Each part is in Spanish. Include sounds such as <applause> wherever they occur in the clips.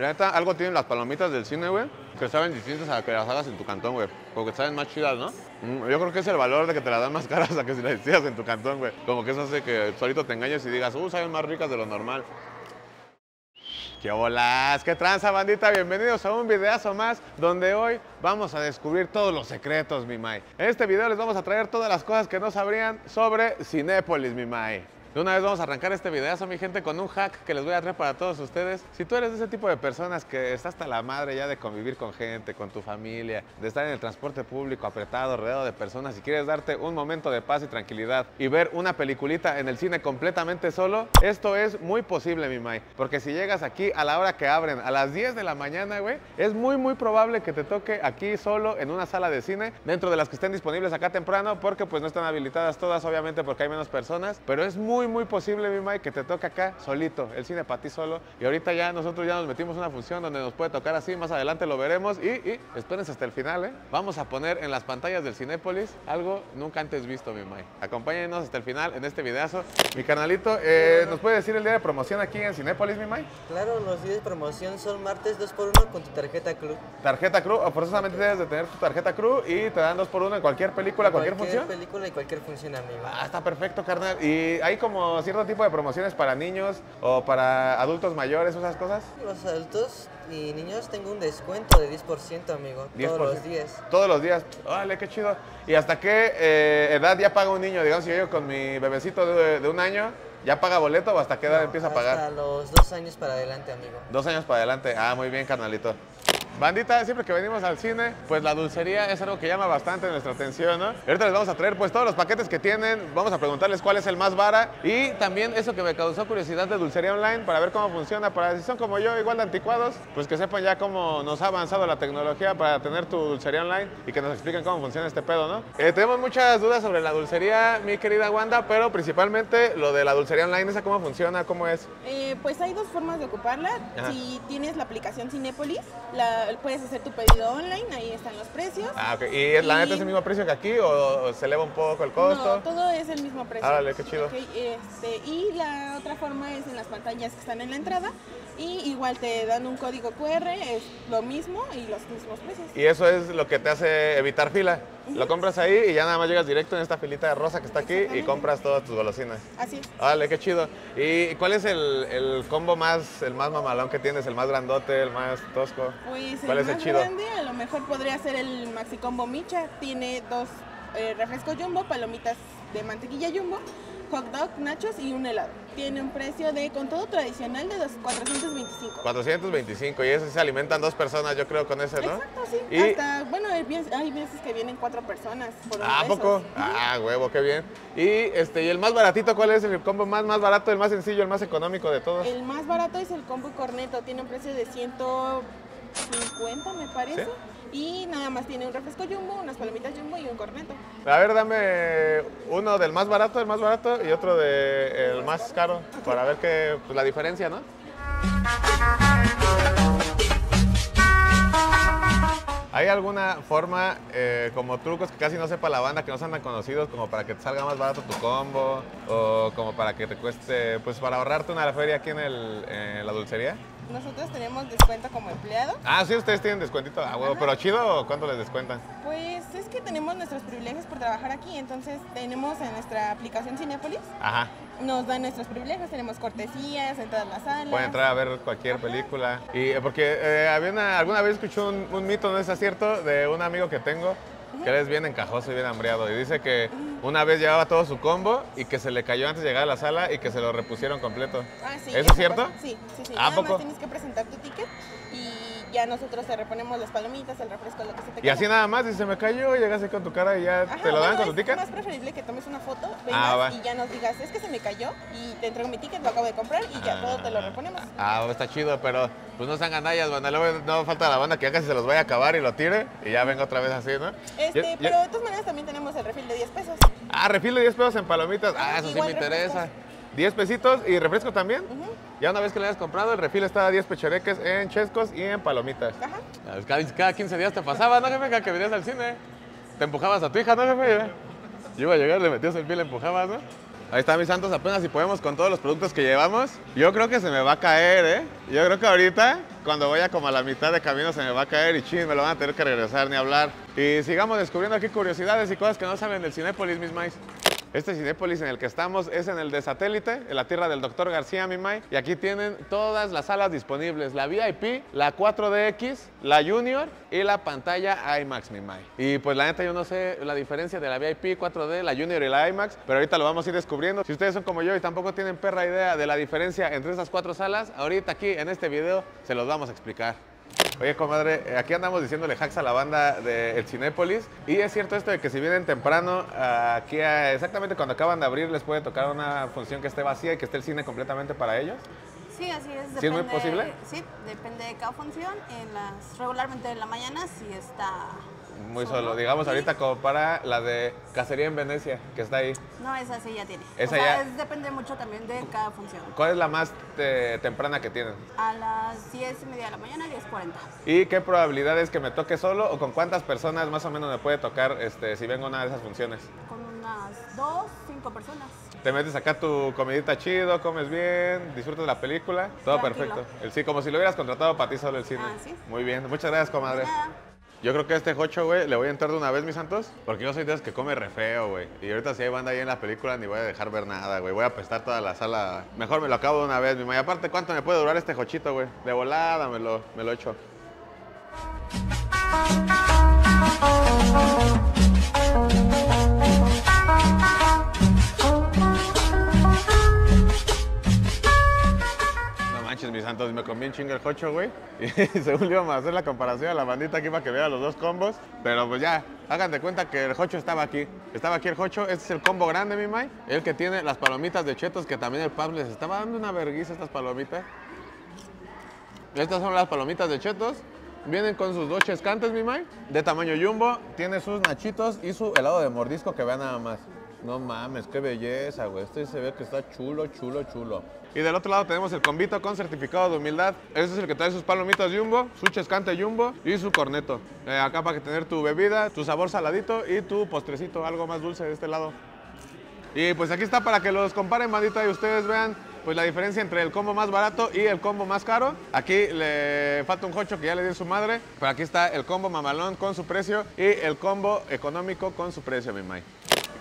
La neta, algo tienen las palomitas del cine, güey, que saben distintas a que las hagas en tu cantón, güey. Porque saben más chidas, ¿no? Mm, Yo creo que es el valor de que te las dan más <laughs> caras a que si las hicieras en tu cantón, güey. Como que eso hace que solito te engañes y digas, uh, saben más ricas de lo normal. ¡Qué bolas! ¡Qué tranza, bandita! Bienvenidos a un videazo más donde hoy vamos a descubrir todos los secretos, mi Mai. En este video les vamos a traer todas las cosas que no sabrían sobre Cinépolis, mi Mai. De una vez vamos a arrancar este videazo, mi gente, con un hack que les voy a traer para todos ustedes. Si tú eres de ese tipo de personas que está hasta la madre ya de convivir con gente, con tu familia, de estar en el transporte público apretado, rodeado de personas y quieres darte un momento de paz y tranquilidad y ver una peliculita en el cine completamente solo, esto es muy posible, mi Mai. Porque si llegas aquí a la hora que abren, a las 10 de la mañana, güey, es muy, muy probable que te toque aquí solo en una sala de cine, dentro de las que estén disponibles acá temprano, porque pues no están habilitadas todas, obviamente, porque hay menos personas, pero es muy, muy posible, mi Mai, que te toque acá solito, el cine para ti solo. Y ahorita ya nosotros ya nos metimos una función donde nos puede tocar así, más adelante lo veremos. Y, y espérense hasta el final, ¿eh? Vamos a poner en las pantallas del Cinépolis algo nunca antes visto, mi Mai. Acompáñenos hasta el final en este videazo. Mi canalito, eh, ¿nos puede decir el día de promoción aquí en Cinépolis, mi Mai? Claro, los días de promoción son martes 2x1 con tu tarjeta club. Tarjeta Crew, o forzosamente debes de tener tu tarjeta Crew y te dan dos por uno en cualquier película, cualquier, función. película y cualquier función, amigo. Ah, está perfecto, carnal. ¿Y hay como cierto tipo de promociones para niños o para adultos mayores, esas cosas? Los adultos y niños tengo un descuento de 10%, amigo. 10%. Todos los días. Todos los días. Órale, qué chido. ¿Y hasta qué eh, edad ya paga un niño? Digamos, si yo llego con mi bebecito de, de un año, ¿ya paga boleto o hasta qué edad No, empieza a Hasta pagar? los dos años para adelante, amigo. Dos años para adelante. Ah, muy bien, carnalito. Bandita, siempre que venimos al cine, pues la dulcería es algo que llama bastante nuestra atención, ¿no? Y ahorita les vamos a traer pues todos los paquetes que tienen, vamos a preguntarles cuál es el más vara y también eso que me causó curiosidad de dulcería online para ver cómo funciona, para si son como yo, igual de anticuados, pues que sepan ya cómo nos ha avanzado la tecnología para tener tu dulcería online y que nos expliquen cómo funciona este pedo, ¿no? Eh, tenemos muchas dudas sobre la dulcería, mi querida Wanda, pero principalmente lo de la dulcería online, ¿esa cómo funciona? ¿Cómo es? Eh, pues hay dos formas de ocuparla. Ajá. Si tienes la aplicación Cinépolis, la, puedes hacer tu pedido online, ahí están los precios. Ah, ok. ¿Y la neta es el mismo precio que aquí o, o se eleva un poco el costo? No, todo es el mismo precio. Árale, qué chido. Este, y la otra forma es en las pantallas que están en la entrada. Y igual te dan un código QR, es lo mismo y los mismos precios. Y eso es lo que te hace evitar fila. Lo compras ahí y ya nada más llegas directo en esta filita de rosa que está aquí y compras todas tus golosinas. Así. Vale, qué chido. ¿Y cuál es el, el combo más, el más mamalón que tienes? ¿El más grandote, el más tosco? Pues ¿Cuál el es el chido? grande a lo mejor podría ser el Maxi Combo Micha. Tiene dos eh, refrescos jumbo, palomitas de mantequilla jumbo, hot dog, nachos y un helado. Tiene un precio de, con todo tradicional, de dos- 425. 425 y eso se alimentan dos personas, yo creo, con ese, ¿no? Exacto, sí. Y- Hasta, bueno, hay veces, que vienen cuatro personas por ¿Ah, ¿A peso. poco? Ah, huevo, qué bien. Y este, ¿y el más baratito cuál es? ¿El combo más, más barato, el más sencillo, el más económico de todos? El más barato es el combo corneto. Tiene un precio de 150, me parece. Y nada más tiene un refresco jumbo, unas palomitas jumbo y un corneto. A ver, dame uno del más barato, el más barato, y otro del más caro, para ver qué, pues, la diferencia, ¿no? ¿Hay alguna forma, eh, como trucos que casi no sepa la banda, que no sean tan conocidos, como para que te salga más barato tu combo, o como para que te cueste, pues para ahorrarte una feria aquí en, el, en la dulcería? Nosotros tenemos descuento como empleado. Ah, sí, ustedes tienen descuentito, ah, huevo, pero chido, ¿o ¿cuánto les descuentan? Pues es que tenemos nuestros privilegios por trabajar aquí, entonces tenemos en nuestra aplicación Cinepolis, Ajá, nos dan nuestros privilegios, tenemos cortesías en todas las salas. Pueden entrar a ver cualquier película. Y eh, porque eh, había una, alguna vez escuché un, un mito, no es cierto, de un amigo que tengo que él es bien encajoso y bien hambriado. Y dice que una vez llevaba todo su combo y que se le cayó antes de llegar a la sala y que se lo repusieron completo. Ah, sí, ¿Eso es cierto? Sí, sí, sí. ¿A Nada poco? más tienes que presentar tu ticket ya nosotros te reponemos las palomitas, el refresco, lo que se te Y así nada más, y se me cayó, llegaste con tu cara y ya Ajá, te lo dan bueno, con tu es ticket. más preferible que tomes una foto, Ah, vengas va. y ya nos digas, es que se me cayó y te entrego mi ticket, lo acabo de comprar y ya todo te lo reponemos. Ah, está chido, pero pues no sean gandallas, banda. Luego no falta la banda que ya casi se los vaya a acabar y lo tire y ya venga otra vez así, ¿no? Este, pero de todas maneras también tenemos el refil de 10 pesos. Ah, refil de 10 pesos en palomitas. Ah, Ah, eso sí igual me interesa. Refrescos. 10 pesitos y refresco también. Ya una vez que le hayas comprado, el refil está a 10 pechereques en chescos y en palomitas. Ajá. Cada, cada 15 días te pasaba, ¿no, jefe? Cada que venías al cine. Te empujabas a tu hija, ¿no, jefe? Yo iba a llegar, le metías el pie y le empujabas, ¿no? Ahí está, mis santos, apenas si podemos con todos los productos que llevamos. Yo creo que se me va a caer, ¿eh? Yo creo que ahorita cuando vaya como a la mitad de camino se me va a caer y chin, me lo van a tener que regresar ni hablar. Y sigamos descubriendo aquí curiosidades y cosas que no saben del Cinépolis, mis mais. Este Cinépolis en el que estamos es en el de satélite, en la tierra del doctor García, mi May. Y aquí tienen todas las salas disponibles, la VIP, la 4DX, la Junior y la pantalla IMAX, mi May. Y pues la neta yo no sé la diferencia de la VIP, 4D, la Junior y la IMAX, pero ahorita lo vamos a ir descubriendo. Si ustedes son como yo y tampoco tienen perra idea de la diferencia entre esas cuatro salas, ahorita aquí en este video se los vamos a explicar. Oye, comadre, eh, aquí andamos diciéndole hacks a la banda del Cinépolis. Y es cierto esto de que si vienen temprano, aquí a- exactamente cuando acaban de abrir, les puede tocar una función que esté vacía y que esté el cine completamente para ellos. Sí, así es. ¿Sí es muy depende- posible? Sí, depende de cada función. En las, regularmente en la mañana sí está... Muy solo. Digamos ahorita como para la de Cacería en Venecia, que está ahí. No, esa sí ya tiene. Esa o sea, ya- es- depende mucho también de cada función. ¿Cuál es la más eh, temprana que tienen? A las 10 y media de la mañana, 10.40. ¿Y qué probabilidad es que me toque solo o con cuántas personas más o menos me puede tocar este, si vengo a una de esas funciones? Con unas 2, 5 personas. Te metes acá tu comidita chido, comes bien, disfrutas la película, todo Tranquilo. perfecto. El sí, como si lo hubieras contratado para ti solo el cine. Ah, sí. Muy bien, muchas gracias, comadre. Yo creo que a este jocho, güey, le voy a entrar de una vez, mis santos, porque yo soy de esos que come re feo, güey. Y ahorita si hay banda ahí en la película ni voy a dejar ver nada, güey. Voy a apestar toda la sala. Mejor me lo acabo de una vez, mi may. Aparte, ¿cuánto me puede durar este jochito, güey? De volada me lo, me lo echo. Santos, me comí un chingo el jocho, güey. <laughs> Y según le íbamos a hacer la comparación a la bandita aquí para que vea los dos combos. Pero pues ya, hagan cuenta que el jocho estaba aquí. Estaba aquí el jocho, este es el combo grande, mi May. El que tiene las palomitas de chetos, que también el Pablo les estaba dando una vergüenza estas palomitas. Estas son las palomitas de chetos. Vienen con sus dos chescantes, mi May, de tamaño jumbo. Tiene sus nachitos y su helado de mordisco que vean nada más. No mames, qué belleza, güey. Este se ve que está chulo, chulo, chulo. Y del otro lado tenemos el combito con certificado de humildad. Este es el que trae sus palomitas jumbo, su chescante jumbo y su corneto. Eh, acá para que tener tu bebida, tu sabor saladito y tu postrecito, algo más dulce de este lado. Y pues aquí está para que los comparen, bandita, y ustedes vean pues la diferencia entre el combo más barato y el combo más caro. Aquí le falta un jocho que ya le dio su madre, pero aquí está el combo mamalón con su precio y el combo económico con su precio, mi May.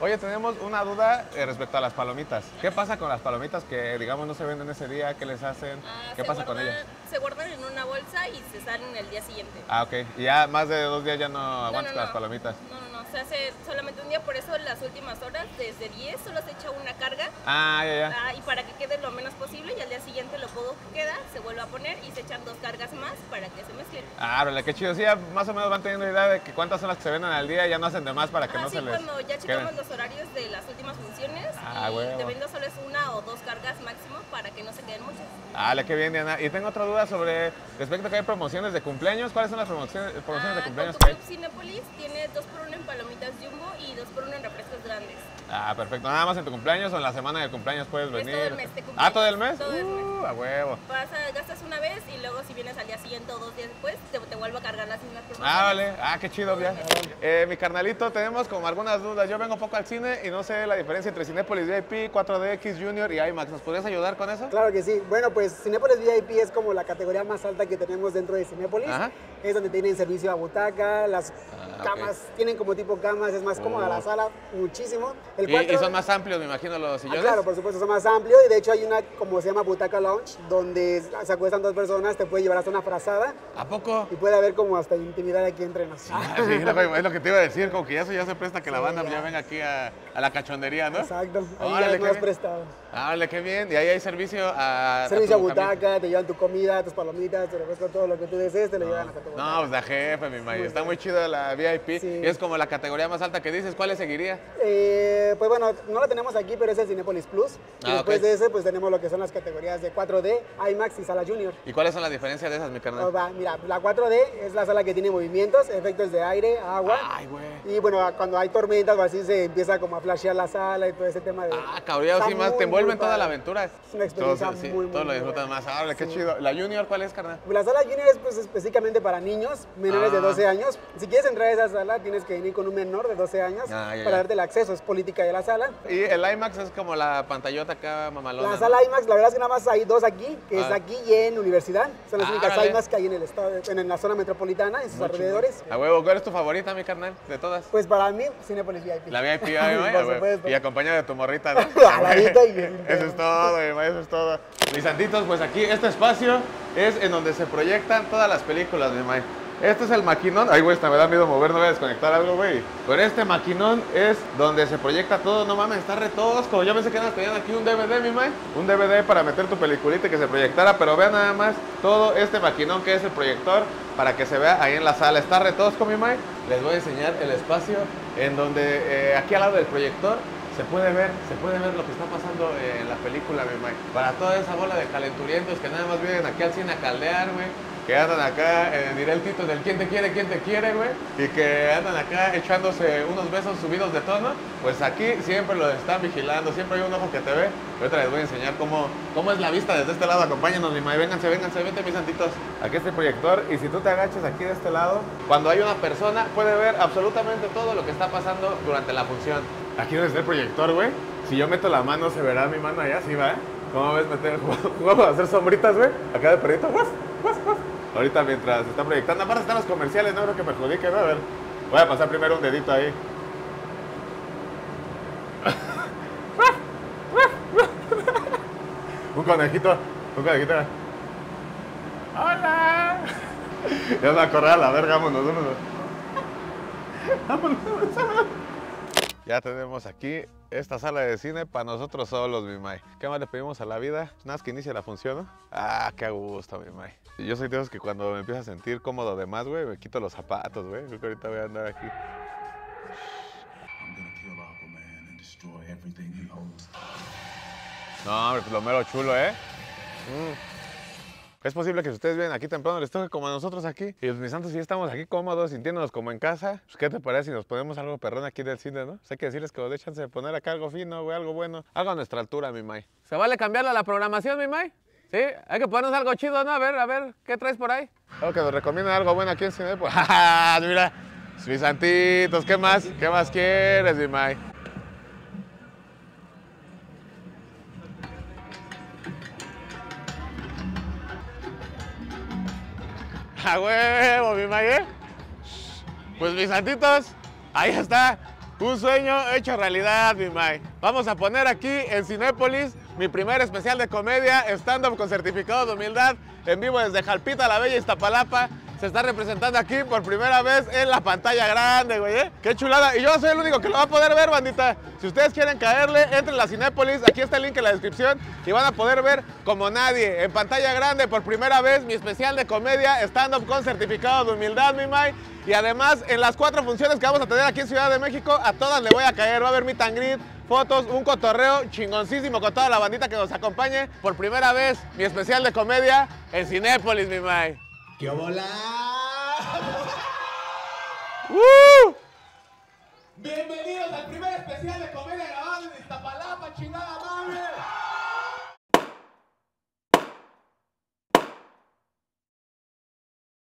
Oye, tenemos una duda eh, respecto a las palomitas. ¿Qué pasa con las palomitas que, digamos, no se venden ese día? ¿Qué les hacen? Ah, ¿Qué pasa con ellas? Se guardan en una bolsa y se salen el día siguiente. Ah, ok. Y ya más de dos días ya no No, aguantas no, las palomitas. No, no, no. Se hace solamente un día, por eso en las últimas horas, desde 10, solo se echa una carga. Ah, ya, ya. ah, y para que quede lo menos posible, y al día siguiente lo poco que queda se vuelve a poner y se echan dos cargas más para que se mezclen. Ah, órale, qué chido. Sí, ya más o menos van teniendo idea de que cuántas son las que se venden al día y ya no hacen de más para que Ah, no sí, se les cuando ya checamos queden. los horarios de las últimas funciones Ah, y de venta solo es una o dos cargas máximo para que no se queden muchas. Dale, qué bien, Diana. Y tengo otra duda sobre respecto a que hay promociones de cumpleaños. ¿Cuáles son las promociones, promociones de Ah, cumpleaños con que tu hay? Club Cinépolis tiene 2 por 1 en palomitas jumbo y 2 por 1 en refrescos grandes. Ah, perfecto. Nada más en tu cumpleaños o en la semana de cumpleaños puedes Es venir. todo el mes de ah, todo el mes. todo el mes. Uh, a huevo. Vas a- gastas una vez y luego si vienes al día siguiente o dos días después, te, te vuelvo a cargar las mismas promociones. Ah, vale. Ah, qué chido, ya. Eh, mi carnalito, tenemos como algunas dudas. Yo vengo poco al cine y no sé la diferencia entre Cinépolis VIP, 4DX Junior y IMAX. ¿Nos podrías ayudar con eso? Claro que sí. Bueno, pues Cinépolis VIP es como la categoría más alta que tenemos dentro de Cinépolis. Ajá. Es donde tienen servicio a butaca, las Ah, camas, tienen como tipo camas, es más cómoda Oh. la sala, muchísimo. El Y, cuatro- y son más amplios, me imagino, los Ah, sillones. claro, por supuesto, son más amplios y de hecho hay una como se llama butaca lounge, donde se acuestan dos personas, te puede llevar hasta una frazada ¿A poco? y puede haber como hasta intimidad aquí entre nosotros. Ah, sí, lo- es lo que te iba a decir, como que ya eso ya se presta que la banda ya. ya venga aquí a, a la cachondería, ¿no? Exacto, ahí Órale, ya es prestado. Ah, Órale, qué bien. Y ahí hay servicio a. Servicio a cami- butaca, te llevan tu comida, tus palomitas, tu refresco, todo lo que tú desees, te lo llevan hasta. No, pues la jefe, mi May. Muy Está muy chido la VIP. Sí. Y es como la categoría más alta que dices. ¿Cuál le seguiría? Eh, pues bueno, no lo tenemos aquí, pero es el Cinepolis Plus. Y Ah, después ok. de ese, pues tenemos lo que son las categorías de 4D, IMAX y Sala Junior. ¿Y cuáles son las diferencias de esas, mi Oh, carnal? va, mira, la 4D es la sala que tiene movimientos, efectos de aire, agua. Ay, güey. Y bueno, cuando hay tormentas o así se empieza como a flashear la sala y todo ese tema de... Ah, cabrón, Está sí más, muy, te envuelven muy toda la aventura. Es una experiencia sí, muy, muy, Todos lo muy disfrutan más. Órale, qué Sí. chido. ¿La Junior cuál es, carnal? La sala Junior es pues, específicamente para para niños menores de Ah. 12 años. Si quieres entrar a esa sala, tienes que venir con un menor de 12 años Ah, ya, para ya. darte el acceso. Es política de la sala. Y el IMAX es como la pantallota acá mamalona. La sala IMAX, la verdad es que nada más hay dos aquí, que es Ah. aquí y en Universidad. Son las Ah, únicas órale. IMAX que hay en el estado, en, la zona metropolitana, en sus alrededores. A huevo, ¿cuál es tu favorita, mi carnal? De todas. Pues para mí, Cinepolis VIP. La VIP, <laughs> a huevo. supuesto. Y acompañada de tu morrita, ¿no? <laughs> La neta y- Eso es todo, eso es todo. Mis santitos, pues aquí este espacio es en donde se proyectan todas las películas, mi mae. Este es el maquinón. Ay, güey, esta me da miedo mover, no voy a desconectar algo, güey. Pero este maquinón es donde se proyecta todo. No mames, está re tosco. Yo pensé que nada, tenían aquí un DVD, mi mae. Un DVD para meter tu peliculita que se proyectara. Pero vean nada más todo este maquinón que es el proyector para que se vea ahí en la sala. Está re tosco, mi mae. Les voy a enseñar el espacio en donde eh, aquí al lado del proyector se puede ver, se puede ver lo que está pasando en la película, mi Mike. Para toda esa bola de calenturientos que nada más vienen aquí al cine a caldear, güey. Que andan acá, eh, diré el título del quién te quiere, quién te quiere, güey. Y que andan acá echándose unos besos subidos de tono. Pues aquí siempre lo están vigilando, siempre hay un ojo que te ve. Ahorita les voy a enseñar cómo, cómo es la vista desde este lado. Acompáñenos, mi Mike. Vénganse, vénganse, vente, mis santitos. Aquí está el proyector. Y si tú te agachas aquí de este lado, cuando hay una persona, puede ver absolutamente todo lo que está pasando durante la función. Aquí está el proyector, güey. Si yo meto la mano, se verá mi mano allá, ¿sí va? ¿Cómo ves meter, jugamos <laughs> a hacer sombritas, güey? Acá de perrito, ¡guas, guas, guas! Ahorita mientras está proyectando, aparte están los comerciales, no creo que perjudique, ¿no? A ver, voy a pasar primero un dedito ahí. un conejito, un conejito. ¡Hola! Ya me acordé a la verga, vámonos, vámonos. Vámonos, vámonos. Ya tenemos aquí esta sala de cine para nosotros solos, mi May. ¿Qué más le pedimos a la vida? Nada más que inicie la función. Ah, qué gusto, mi May. Yo soy de esos que cuando me empiezo a sentir cómodo de más, güey, me quito los zapatos, güey. Creo que ahorita voy a andar aquí. No, hombre, pues lo mero chulo, ¿eh? Mm. Es posible que si ustedes vienen aquí temprano les toque como a nosotros aquí. Y los mis santos, si estamos aquí cómodos, sintiéndonos como en casa, pues ¿qué te parece si nos ponemos algo perrón aquí del cine, no? Pues hay que decirles que nos dejan de poner acá algo fino, güey, algo bueno. Algo a nuestra altura, mi May. ¿Se vale cambiarle la programación, mi May? Sí, hay que ponernos algo chido, ¿no? A ver, a ver, ¿qué traes por ahí? Algo que nos recomienden algo bueno aquí en Cine. Pues, ¡Ah, <laughs> mira! Mis santitos, ¿qué más? ¿Qué más quieres, mi May? ¡A huevo, mi Maye! Pues mis santitos, ahí está. Un sueño hecho realidad, mi May. Vamos a poner aquí en Cinépolis mi primer especial de comedia, stand-up con certificado de humildad, en vivo desde Jalpita, La Bella, Iztapalapa. Se está representando aquí por primera vez en la pantalla grande, güey. ¿eh? ¡Qué chulada! Y yo soy el único que lo va a poder ver, bandita. Si ustedes quieren caerle, entren a la Cinépolis. Aquí está el link en la descripción y van a poder ver como nadie en pantalla grande por primera vez mi especial de comedia, stand-up con certificado de humildad, mi May. Y además, en las cuatro funciones que vamos a tener aquí en Ciudad de México, a todas le voy a caer. Va a haber meet and greet, fotos, un cotorreo chingoncísimo con toda la bandita que nos acompañe. Por primera vez, mi especial de comedia en Cinépolis, mi May. ¡Qué bola! ¡Woo! Bienvenidos al primer especial de comedia grabado en Iztapalapa, chingada madre.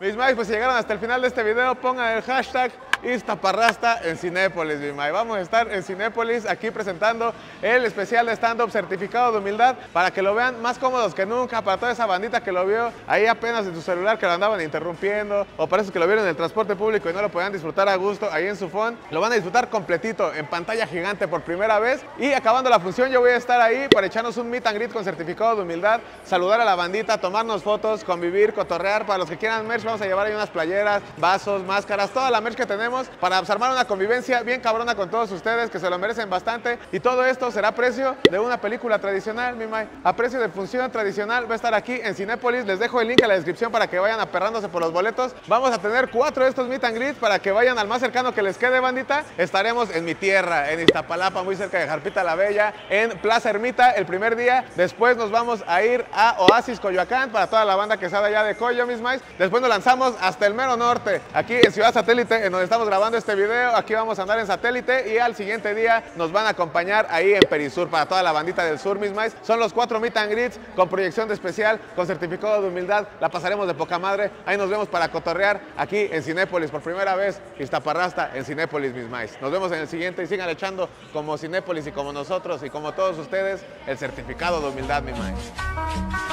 Mis May, pues si llegaron hasta el final de este video, pongan el hashtag Iztaparrasta en Cinépolis, mi May. Vamos a estar en Cinépolis aquí presentando el especial de stand-up certificado de humildad para que lo vean más cómodos que nunca, para toda esa bandita que lo vio ahí apenas en su celular que lo andaban interrumpiendo, o para esos que lo vieron en el transporte público y no lo podían disfrutar a gusto ahí en su phone, lo van a disfrutar completito en pantalla gigante por primera vez. Y acabando la función, yo voy a estar ahí para echarnos un meet and greet con certificado de humildad, saludar a la bandita, tomarnos fotos, convivir, cotorrear. Para los que quieran merch, vamos a llevar ahí unas playeras, vasos, máscaras, toda la merch que tenemos para armar una convivencia bien cabrona con todos ustedes que se lo merecen bastante. Y todo esto será a precio de una película tradicional, mi May. A precio de función tradicional va a estar aquí en Cinépolis. Les dejo el link en la descripción para que vayan aperrándose por los boletos. Vamos a tener cuatro de estos meet and greet para que vayan al más cercano que les quede, bandita. Estaremos en mi tierra, en Iztapalapa, muy cerca de Jarpita la Bella, en Plaza Ermita el primer día. Después nos vamos a ir a Oasis Coyoacán para toda la banda que sabe allá de Coyo, mis Mays. Después nos lanzamos hasta el mero norte, aquí en Ciudad Satélite, en donde estamos grabando este video, aquí vamos a andar en satélite y al siguiente día nos van a acompañar ahí en Perisur para toda la bandita del sur, mis maíz. Son los cuatro meet and greets con proyección de especial, con certificado de humildad. La pasaremos de poca madre. Ahí nos vemos para cotorrear aquí en Cinépolis por primera vez. Iztaparrasta en Cinépolis, mis maíz. Nos vemos en el siguiente y sigan echando como Cinépolis y como nosotros y como todos ustedes el certificado de humildad, mis maíz.